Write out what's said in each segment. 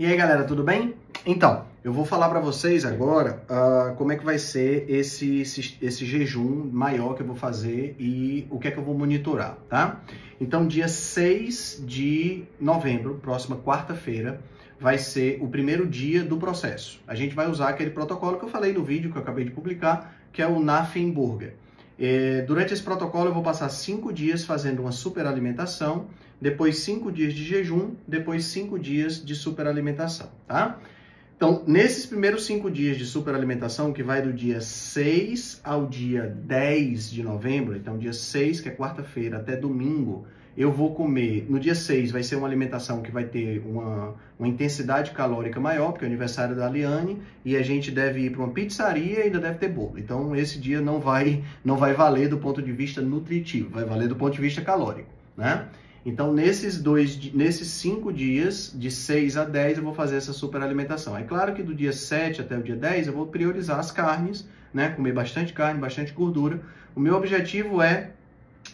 E aí, galera, tudo bem? Então, eu vou falar para vocês agora uh, como é que vai ser esse, esse, esse, jejum maior que eu vou fazer e o que é que eu vou monitorar, tá? Então, dia 6 de novembro, próxima quarta-feira, vai ser o primeiro dia do processo. A gente vai usar aquele protocolo que eu falei no vídeo que eu acabei de publicar, que é o Nothing Burger. É, durante esse protocolo, eu vou passar cinco dias fazendo uma superalimentação, depois cinco dias de jejum, depois cinco dias de superalimentação, tá? Então, nesses primeiros cinco dias de superalimentação, que vai do dia 6 ao dia 10 de novembro, então dia 6, que é quarta-feira, até domingo, eu vou comer. No dia 6 vai ser uma alimentação que vai ter uma, uma intensidade calórica maior, porque é o aniversário da Liane, e a gente deve ir para uma pizzaria e ainda deve ter bolo. Então esse dia não vai, não vai valer do ponto de vista nutritivo, vai valer do ponto de vista calórico, né? Então, nesses dois, nesses cinco dias, de 6 a 10, eu vou fazer essa superalimentação. É claro que do dia 7 até o dia 10, eu vou priorizar as carnes, né? Comer bastante carne, bastante gordura. O meu objetivo é,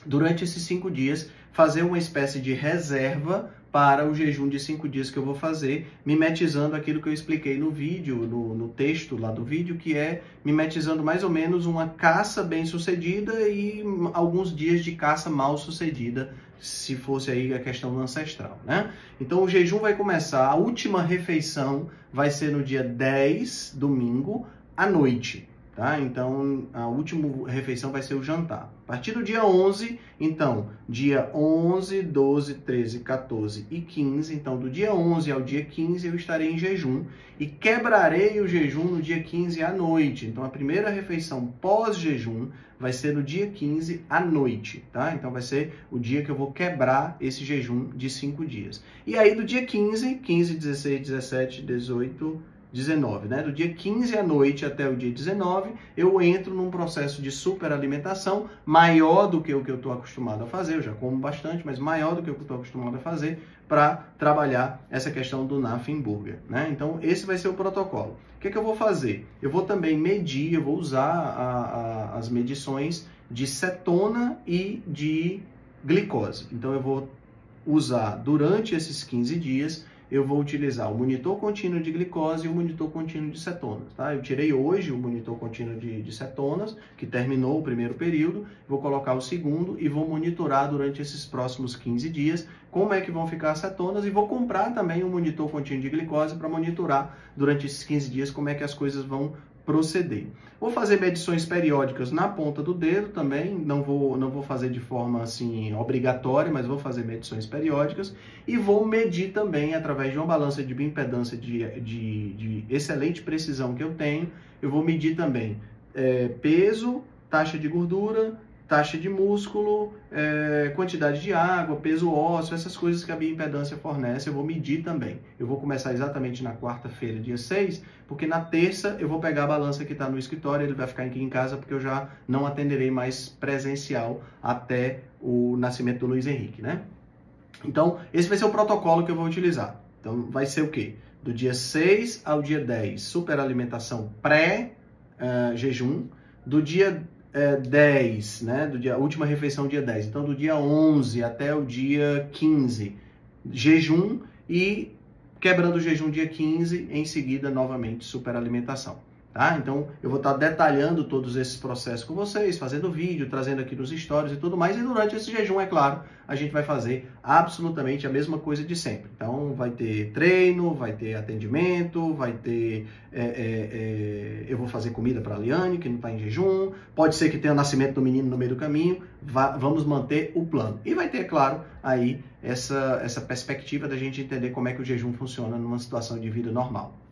durante esses cinco dias, fazer uma espécie de reserva para o jejum de cinco dias que eu vou fazer, mimetizando aquilo que eu expliquei no vídeo, no, no, texto lá do vídeo, que é mimetizando mais ou menos uma caça bem sucedida e alguns dias de caça mal sucedida, se fosse aí a questão ancestral, né? Então o jejum vai começar, a última refeição vai ser no dia 10, domingo, à noite tá? Então, a última refeição vai ser o jantar. A partir do dia 11, então, dia 11, 12, 13, 14 e 15, então do dia 11 ao dia 15 eu estarei em jejum e quebrarei o jejum no dia 15 à noite. Então, a primeira refeição pós-jejum vai ser no dia 15 à noite, tá? Então, vai ser o dia que eu vou quebrar esse jejum de 5 dias. E aí, do dia 15, 15, 16, 17, 18, 19, né? Do dia 15 à noite até o dia 19, eu entro num processo de superalimentação maior do que o que eu estou acostumado a fazer. Eu já como bastante, mas maior do que eu estou acostumado a fazer para trabalhar essa questão do Nothing Burger, né? Então, esse vai ser o protocolo. O que, é que eu vou fazer? Eu vou também medir, eu vou usar a, a, as medições de cetona e de glicose. Então, eu vou usar durante esses 15 dias eu vou utilizar o monitor contínuo de glicose e o monitor contínuo de cetonas. Tá? Eu tirei hoje o monitor contínuo de, de cetonas, que terminou o primeiro período, vou colocar o segundo e vou monitorar durante esses próximos 15 dias como é que vão ficar as cetonas e vou comprar também um monitor contínuo de glicose para monitorar durante esses 15 dias como é que as coisas vão proceder. Vou fazer medições periódicas na ponta do dedo também, não vou, não vou fazer de forma assim obrigatória, mas vou fazer medições periódicas e vou medir também através de uma balança de bioimpedância de, de, de excelente precisão que eu tenho, eu vou medir também é, peso, taxa de gordura, taxa de músculo, é, quantidade de água, peso ósseo, essas coisas que a bioimpedância fornece, eu vou medir também. Eu vou começar exatamente na quarta-feira, dia 6, porque na terça eu vou pegar a balança que está no escritório, ele vai ficar aqui em casa, porque eu já não atenderei mais presencial até o nascimento do Luiz Henrique, né? Então, esse vai ser o protocolo que eu vou utilizar. Então, vai ser o quê? Do dia 6 ao dia 10, superalimentação pré-jejum. Uh, do dia é, 10, né? Do dia, última refeição dia 10. Então, do dia 11 até o dia 15, jejum e quebrando o jejum dia 15, em seguida, novamente, superalimentação. Tá? Então, eu vou estar detalhando todos esses processos com vocês, fazendo vídeo, trazendo aqui nos stories e tudo mais. E durante esse jejum, é claro, a gente vai fazer absolutamente a mesma coisa de sempre. Então, vai ter treino, vai ter atendimento, vai ter. É, é, é, eu vou fazer comida para a Liane, que não está em jejum. Pode ser que tenha o nascimento do menino no meio do caminho. Vamos manter o plano. E vai ter, claro, aí essa, essa perspectiva da gente entender como é que o jejum funciona numa situação de vida normal.